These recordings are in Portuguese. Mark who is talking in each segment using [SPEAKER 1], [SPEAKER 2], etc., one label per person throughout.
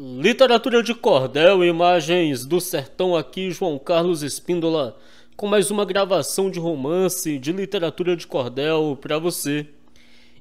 [SPEAKER 1] Literatura de cordel, imagens do sertão aqui, João Carlos Espíndola, com mais uma gravação de romance de literatura de cordel para você.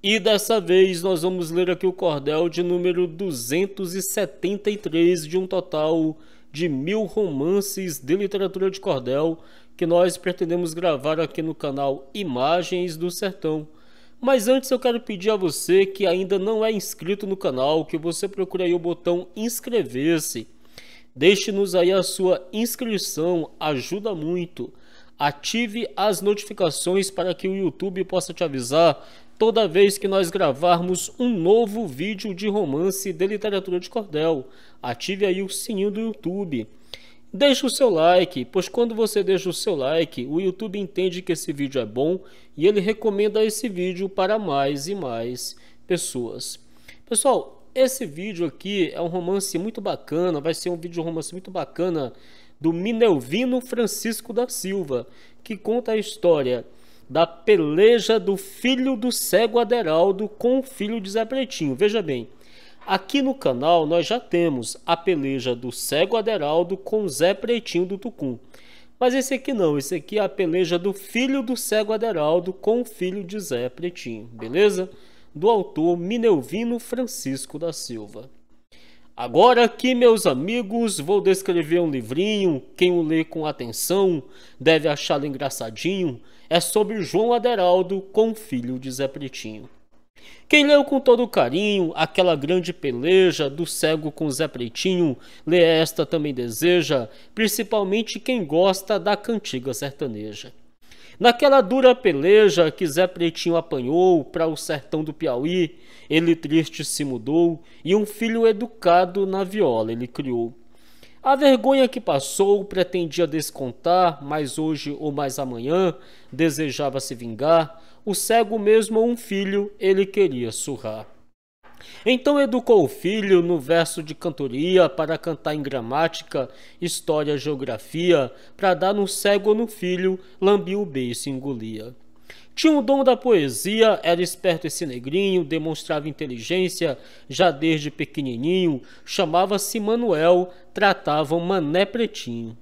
[SPEAKER 1] E dessa vez nós vamos ler aqui o cordel de número 273 de um total de mil romances de literatura de cordel que nós pretendemos gravar aqui no canal Imagens do Sertão. Mas antes eu quero pedir a você que ainda não é inscrito no canal, que você procure aí o botão inscrever-se. Deixe-nos aí a sua inscrição, ajuda muito. Ative as notificações para que o YouTube possa te avisar toda vez que nós gravarmos um novo vídeo de romance de literatura de cordel. Ative aí o sininho do YouTube. Deixe o seu like, pois quando você deixa o seu like, o YouTube entende que esse vídeo é bom e ele recomenda esse vídeo para mais e mais pessoas. Pessoal, esse vídeo aqui é um romance muito bacana, vai ser um vídeo romance muito bacana do Minelvino Francisco da Silva, que conta a história da peleja do filho do cego Aderaldo com o filho de Zé Pretinho. Veja bem, Aqui no canal nós já temos a peleja do Cego Aderaldo com Zé Pretinho do Tucum. Mas esse aqui não, esse aqui é a peleja do filho do Cego Aderaldo com o filho de Zé Pretinho, beleza? Do autor Minelvino Francisco da Silva. Agora aqui, meus amigos, vou descrever um livrinho. Quem o lê com atenção deve achá-lo engraçadinho. É sobre João Aderaldo com o filho de Zé Pretinho. Quem leu com todo carinho aquela grande peleja do cego com Zé Pretinho, lê esta também deseja, principalmente quem gosta da cantiga sertaneja. Naquela dura peleja que Zé Pretinho apanhou para o sertão do Piauí, ele triste se mudou e um filho educado na viola ele criou. A vergonha que passou pretendia descontar, mas hoje ou mais amanhã desejava se vingar. O cego mesmo um filho ele queria surrar. Então educou o filho no verso de cantoria para cantar em gramática, história, geografia, para dar no cego ou no filho, lambia o beiço e engolia. Tinha o dom da poesia, era esperto esse negrinho, demonstrava inteligência já desde pequenininho, chamava-se Manuel, tratavam Mané Pretinho.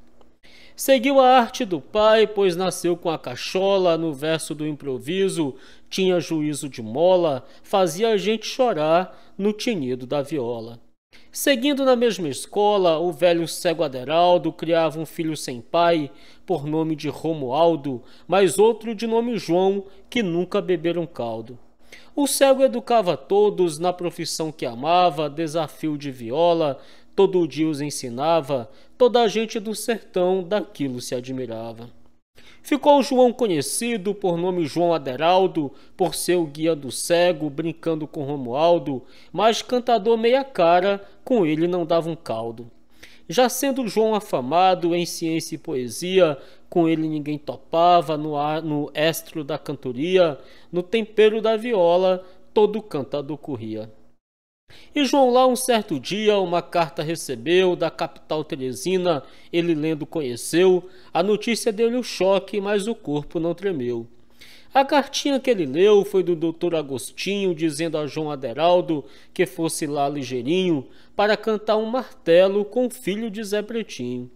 [SPEAKER 1] Seguiu a arte do pai, pois nasceu com a cachola, no verso do improviso, tinha juízo de mola, fazia a gente chorar no tinido da viola. Seguindo na mesma escola, o velho cego Aderaldo criava um filho sem pai, por nome de Romualdo, mas outro de nome João, que nunca beberam caldo. O cego educava todos na profissão que amava, desafio de viola, todo dia os ensinava, toda a gente do sertão daquilo se admirava. Ficou João conhecido por nome João Aderaldo, por ser o guia do cego, brincando com Romualdo, mas cantador meia cara, com ele não dava um caldo. Já sendo João afamado em ciência e poesia, com ele ninguém topava, no, ar, no estro da cantoria, no tempero da viola, todo cantador corria. E João lá um certo dia uma carta recebeu da capital teresina, ele lendo conheceu, a notícia deu-lhe o choque, mas o corpo não tremeu. A cartinha que ele leu foi do doutor Agostinho dizendo a João Aderaldo que fosse lá ligeirinho para cantar um martelo com o filho de Zé Pretinho.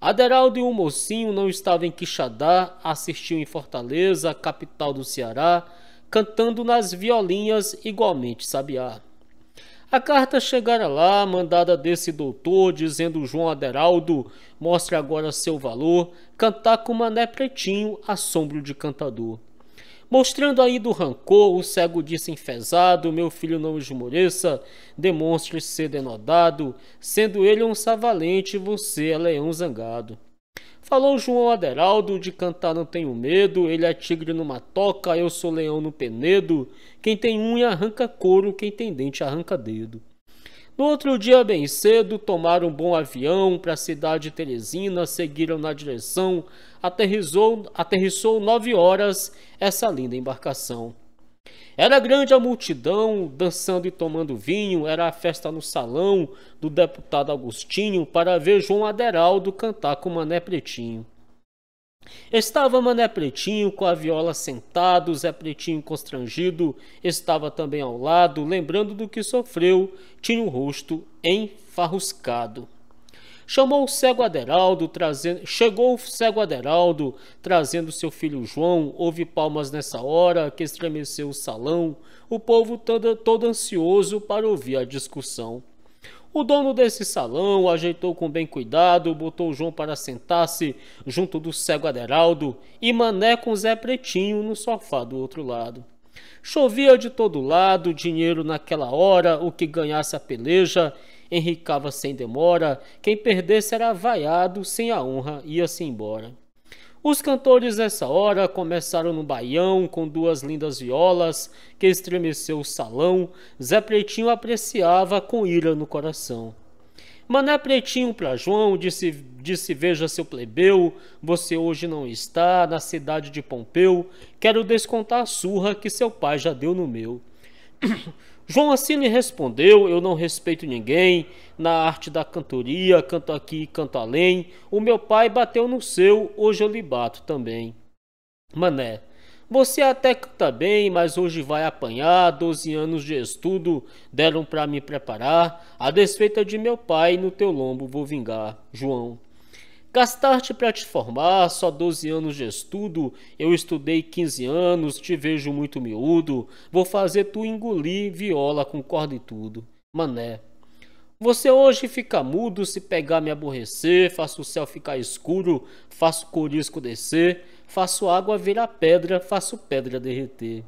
[SPEAKER 1] Aderaldo e o mocinho não estavam em Quixadá, assistiu em Fortaleza, capital do Ceará, cantando nas violinhas igualmente sabiá. A carta chegara lá, mandada desse doutor, dizendo João Aderaldo, mostre agora seu valor, cantar com mané pretinho, assombro de cantador. Mostrando aí do rancor, o cego disse enfesado, meu filho não esmoreça, demonstre ser denodado, sendo ele um savalente, você é leão zangado. Falou João Aderaldo de cantar não tenho medo, ele é tigre numa toca, eu sou leão no penedo. Quem tem unha arranca couro, quem tem dente arranca dedo. No outro dia, bem cedo, tomaram um bom avião para a cidade de Teresina, seguiram na direção, aterrissou, aterrissou nove horas essa linda embarcação. Era grande a multidão, dançando e tomando vinho, era a festa no salão do deputado Agostinho para ver João Aderaldo cantar com Mané Pretinho. Estava Mané Pretinho com a viola sentado, Zé Pretinho constrangido estava também ao lado, lembrando do que sofreu, tinha o rosto enfarruscado. Chamou o cego Aderaldo, trazendo, chegou o cego Aderaldo, trazendo seu filho João. Houve palmas nessa hora, que estremeceu o salão, o povo todo, todo ansioso para ouvir a discussão. O dono desse salão ajeitou com bem cuidado, botou João para sentar-se junto do cego Aderaldo e Mané com Zé Pretinho no sofá do outro lado. Chovia de todo lado, dinheiro naquela hora, o que ganhasse a peleja enricava sem demora, quem perdesse era vaiado, sem a honra ia-se embora. Os cantores nessa hora começaram no baião com duas lindas violas que estremeceu o salão. Zé Pretinho apreciava com ira no coração. Mané Pretinho para João disse, disse: Veja, seu plebeu, você hoje não está na cidade de Pompeu. Quero descontar a surra que seu pai já deu no meu. João assim lhe respondeu: Eu não respeito ninguém. Na arte da cantoria, canto aqui, canto além. O meu pai bateu no seu, hoje eu lhe bato também. Mané, você até canta bem, mas hoje vai apanhar. Doze anos de estudo deram para me preparar. A desfeita de meu pai, no teu lombo vou vingar. João. Gastaste para te formar só 12 anos de estudo, eu estudei 15 anos, te vejo muito miúdo, vou fazer tu engolir viola com corda e tudo. Mané. Você hoje fica mudo se pegar me aborrecer, faço o céu ficar escuro, faço corisco descer, faço água virar pedra, faço pedra derreter.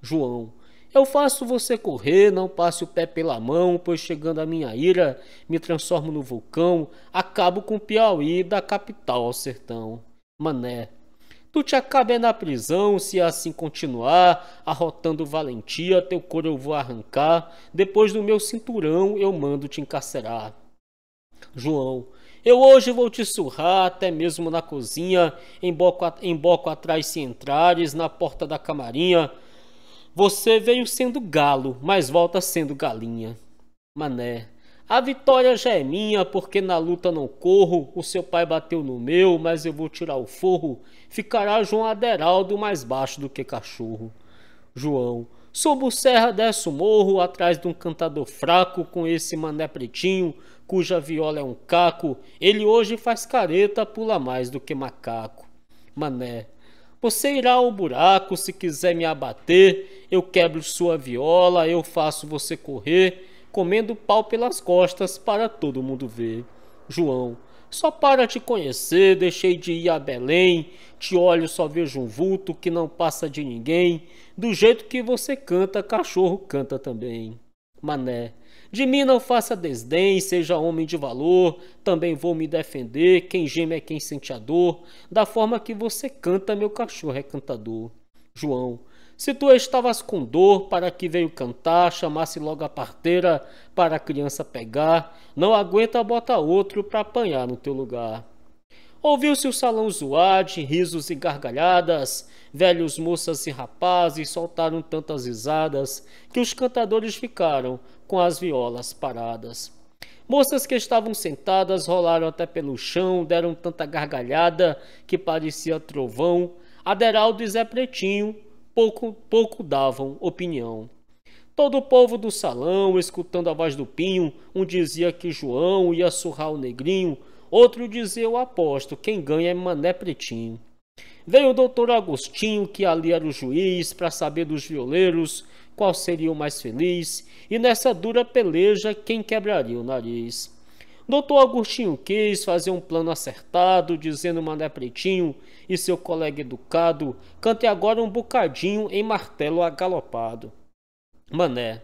[SPEAKER 1] João. Eu faço você correr, não passe o pé pela mão, pois chegando a minha ira, me transformo no vulcão, acabo com Piauí, da capital ao sertão. Mané, tu te acabes na prisão, se assim continuar, arrotando valentia, teu couro eu vou arrancar, depois do meu cinturão eu mando te encarcerar. João, eu hoje vou te surrar, até mesmo na cozinha, emboco, emboco atrás se entrares, na porta da camarinha, você veio sendo galo, mas volta sendo galinha. Mané. A vitória já é minha, porque na luta não corro. O seu pai bateu no meu, mas eu vou tirar o forro. Ficará João Aderaldo mais baixo do que cachorro. João. Sob o serra desce o morro, atrás de um cantador fraco, com esse mané pretinho, cuja viola é um caco. Ele hoje faz careta, pula mais do que macaco. Mané. Você irá ao buraco se quiser me abater. Eu quebro sua viola, eu faço você correr, comendo pau pelas costas para todo mundo ver. João, só para te conhecer, deixei de ir a Belém. Te olho, só vejo um vulto que não passa de ninguém. Do jeito que você canta, cachorro canta também. Mané, de mim não faça desdém, seja homem de valor, também vou me defender. Quem geme é quem sente a dor. Da forma que você canta, meu cachorro é cantador. João, se tu estavas com dor, para que veio cantar, chamasse logo a parteira para a criança pegar. Não aguenta, bota outro para apanhar no teu lugar. Ouviu-se o salão zoar de risos e gargalhadas, velhos, moças e rapazes soltaram tantas risadas que os cantadores ficaram com as violas paradas. Moças que estavam sentadas rolaram até pelo chão, deram tanta gargalhada que parecia trovão. Aderaldo e Zé Pretinho pouco, pouco davam opinião. Todo o povo do salão, escutando a voz do Pinho, um dizia que João ia surrar o negrinho, Outro dizia o aposto, quem ganha é Mané Pretinho. Veio o doutor Agostinho, que ali era o juiz, para saber dos violeiros qual seria o mais feliz, e nessa dura peleja quem quebraria o nariz. Doutor Agostinho quis fazer um plano acertado, dizendo Mané Pretinho e seu colega educado, cante agora um bocadinho em martelo agalopado. Mané,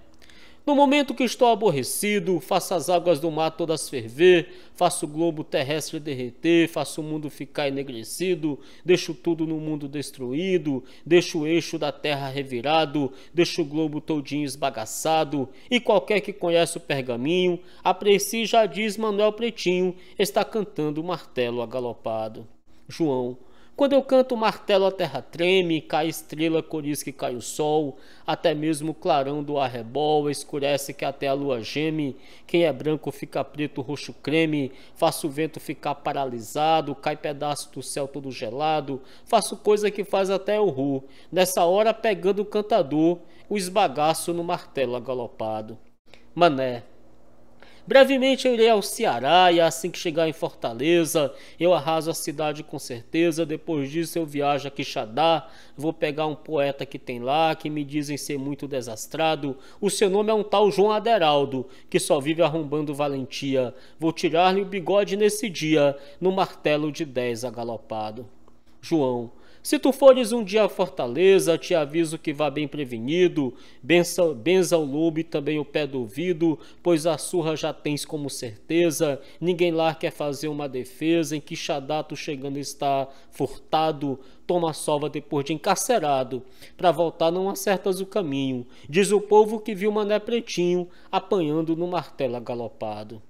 [SPEAKER 1] no momento que estou aborrecido, faço as águas do mar todas ferver, faço o globo terrestre derreter, faço o mundo ficar enegrecido, deixo tudo no mundo destruído, deixo o eixo da terra revirado, deixo o globo todinho esbagaçado, e qualquer que conhece o pergaminho, aprecie já diz Manuel Pretinho, está cantando o martelo agalopado. João, Quando eu canto martelo a terra treme, cai estrela, corisca e cai o sol, até mesmo o clarão do arrebol escurece que até a lua geme, quem é branco fica preto, roxo creme, faço o vento ficar paralisado, cai pedaço do céu todo gelado, faço coisa que faz até o ru, nessa hora pegando o cantador, o esbagaço no martelo agalopado. Mané, Brevemente eu irei ao Ceará e assim que chegar em Fortaleza, eu arraso a cidade com certeza. Depois disso eu viajo a Quixadá, vou pegar um poeta que tem lá, que me dizem ser muito desastrado. O seu nome é um tal João Aderaldo, que só vive arrombando valentia. Vou tirar-lhe o bigode nesse dia, no martelo de dez agalopado. João, se tu fores um dia a Fortaleza, te aviso que vá bem prevenido, benza, benza o lobo e também o pé do ouvido, pois a surra já tens como certeza, ninguém lá quer fazer uma defesa, em que Xadato chegando está furtado, toma sova depois de encarcerado, para voltar não acertas o caminho, diz o povo que viu Mané Pretinho apanhando no martelo agalopado.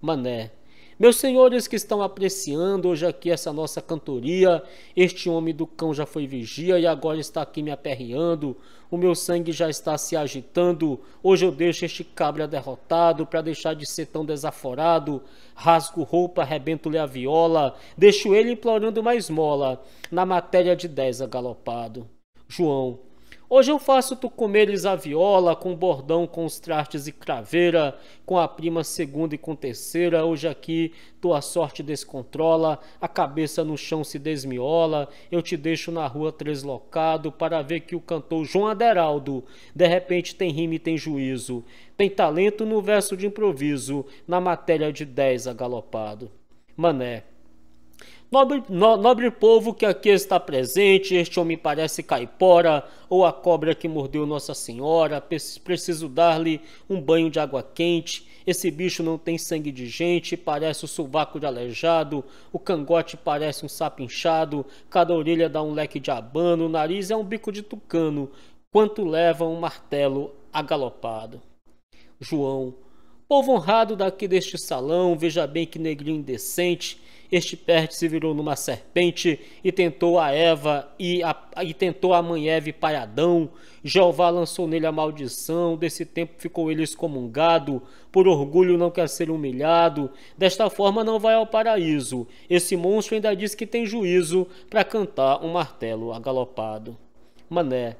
[SPEAKER 1] Mané, meus senhores que estão apreciando hoje aqui essa nossa cantoria, este homem do cão já foi vigia e agora está aqui me aperreando, o meu sangue já está se agitando, hoje eu deixo este cabra derrotado para deixar de ser tão desaforado, rasgo roupa, arrebento-lhe a viola, deixo ele implorando mais mola, na matéria de dez agalopado. João, Hoje eu faço tu comeres a viola, com bordão, com os trastes e craveira, com a prima segunda e com terceira. Hoje aqui tua sorte descontrola, a cabeça no chão se desmiola. Eu te deixo na rua treslocado para ver que o cantor João Aderaldo de repente tem rima e tem juízo. Tem talento no verso de improviso, na matéria de dez agalopado. Mané. Nobre, no, nobre povo que aqui está presente, este homem parece caipora ou a cobra que mordeu Nossa Senhora. Preciso dar-lhe um banho de água quente. Esse bicho não tem sangue de gente, parece o sovaco de aleijado, o cangote parece um sapo inchado, cada orelha dá um leque de abano, o nariz é um bico de tucano, quanto leva um martelo agalopado. João, povo honrado daqui deste salão, veja bem que negrinho indecente, este perde se virou numa serpente e tentou a Eva e, a, e tentou a mãe Eva e pai Adão. Jeová lançou nele a maldição, desse tempo ficou ele excomungado, por orgulho não quer ser humilhado, desta forma não vai ao paraíso. Esse monstro ainda diz que tem juízo para cantar um martelo agalopado. Mané,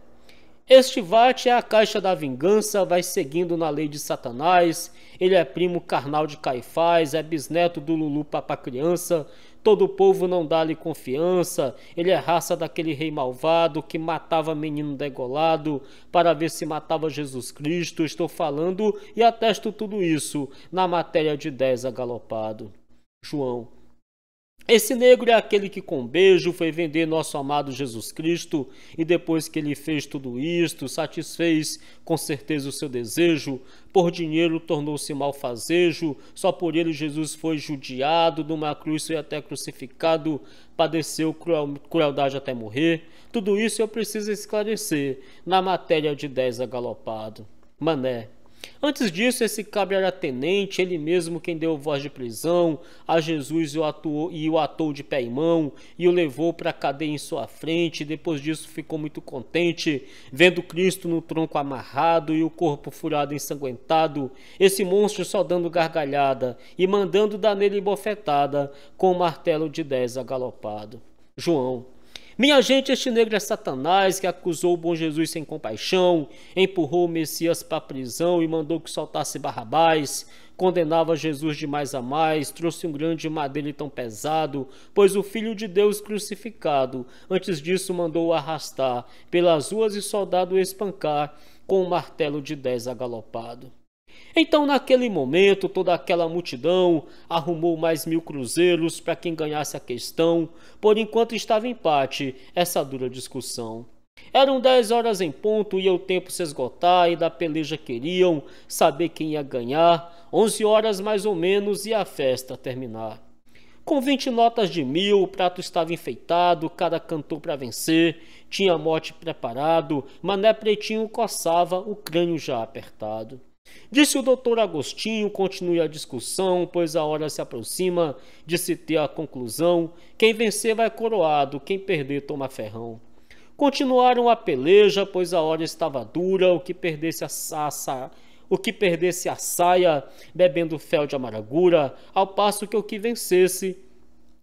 [SPEAKER 1] este vate é a caixa da vingança, vai seguindo na lei de Satanás. Ele é primo carnal de Caifás, é bisneto do Lulu Papa Criança. Todo o povo não dá-lhe confiança. Ele é raça daquele rei malvado que matava menino degolado para ver se matava Jesus Cristo. Estou falando e atesto tudo isso na matéria de 10 agalopado. João esse negro é aquele que com beijo foi vender nosso amado Jesus Cristo e depois que ele fez tudo isto, satisfez com certeza o seu desejo, por dinheiro tornou-se malfazejo, só por ele Jesus foi judiado, numa cruz foi até crucificado, padeceu cruel, crueldade até morrer. Tudo isso eu preciso esclarecer na matéria de 10 agalopado. Mané, Antes disso, esse cabra era tenente, ele mesmo quem deu voz de prisão a Jesus e o, atuou, e o atou de pé e mão e o levou para a cadeia em sua frente. Depois disso, ficou muito contente, vendo Cristo no tronco amarrado e o corpo furado e ensanguentado. Esse monstro só dando gargalhada e mandando dar nele bofetada com o martelo de dez agalopado. João minha gente, este negro é Satanás que acusou o bom Jesus sem compaixão, empurrou o Messias para a prisão e mandou que soltasse Barrabás, condenava Jesus de mais a mais, trouxe um grande madeiro tão pesado, pois o Filho de Deus crucificado, antes disso mandou o arrastar pelas ruas e soldado espancar com um martelo de dez agalopado. Então, naquele momento, toda aquela multidão arrumou mais mil cruzeiros para quem ganhasse a questão, por enquanto estava empate essa dura discussão. Eram dez horas em ponto, ia o tempo se esgotar e da peleja queriam saber quem ia ganhar. Onze horas mais ou menos e a festa terminar. Com vinte notas de mil, o prato estava enfeitado, cada cantor para vencer, tinha mote preparado, Mané Pretinho coçava o crânio já apertado. Disse o doutor Agostinho, continue a discussão, pois a hora se aproxima de se ter a conclusão. Quem vencer vai coroado, quem perder toma ferrão. Continuaram a peleja, pois a hora estava dura, o que perdesse a saça, o que perdesse a saia, bebendo fel de amargura, ao passo que o que vencesse,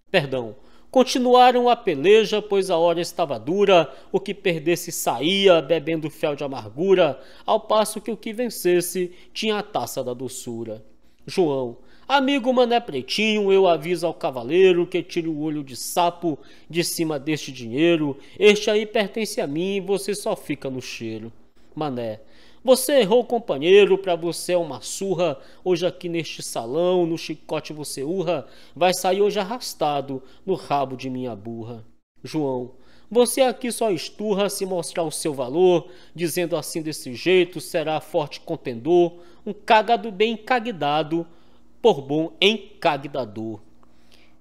[SPEAKER 1] perdão, Continuaram a peleja, pois a hora estava dura, o que perdesse saía, bebendo fel de amargura, ao passo que o que vencesse tinha a taça da doçura. João, amigo mané pretinho, eu aviso ao cavaleiro que tire o olho de sapo de cima deste dinheiro, este aí pertence a mim e você só fica no cheiro. Mané, você errou, companheiro, para você é uma surra. Hoje aqui neste salão, no chicote você urra, vai sair hoje arrastado no rabo de minha burra. João, você aqui só esturra se mostrar o seu valor, dizendo assim desse jeito, será forte contendor, um cagado bem cagdado, por bom encagdador.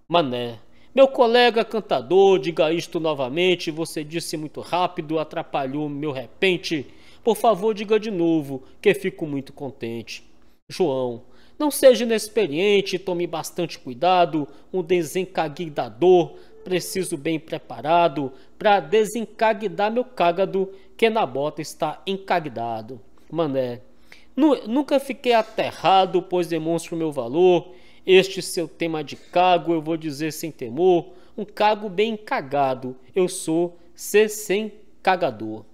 [SPEAKER 1] Mané, meu colega cantador, diga isto novamente, você disse muito rápido, atrapalhou meu repente. Por favor, diga de novo, que fico muito contente. João, não seja inexperiente, tome bastante cuidado, um desencaguidador, preciso bem preparado para desencaguidar meu cágado, que na bota está encagdado. Mané, nunca fiquei aterrado, pois demonstro meu valor. Este seu tema de cago, eu vou dizer sem temor, um cago bem cagado, eu sou ser sem cagador.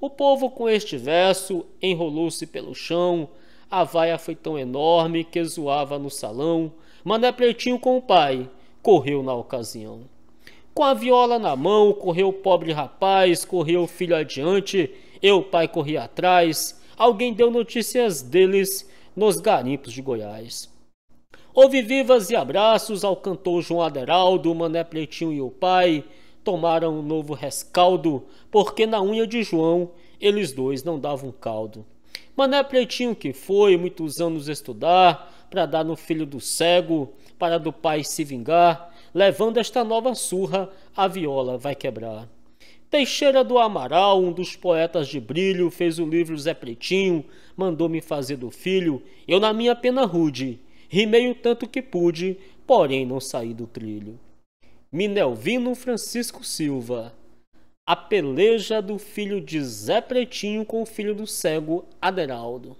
[SPEAKER 1] O povo com este verso enrolou-se pelo chão, a vaia foi tão enorme que zoava no salão. Mané Pretinho com o pai correu na ocasião. Com a viola na mão, correu o pobre rapaz, correu o filho adiante, eu, pai, corri atrás. Alguém deu notícias deles nos garimpos de Goiás. Houve vivas e abraços ao cantor João Aderaldo, Mané Pretinho e o pai tomaram um novo rescaldo, porque na unha de João eles dois não davam caldo. Mané Pretinho que foi muitos anos estudar, para dar no filho do cego, para do pai se vingar, levando esta nova surra, a viola vai quebrar. Teixeira do Amaral, um dos poetas de brilho, fez o livro Zé Pretinho, mandou-me fazer do filho, eu na minha pena rude, rimei o tanto que pude, porém não saí do trilho. Minelvino Francisco Silva. A peleja do filho de Zé Pretinho com o filho do cego Aderaldo.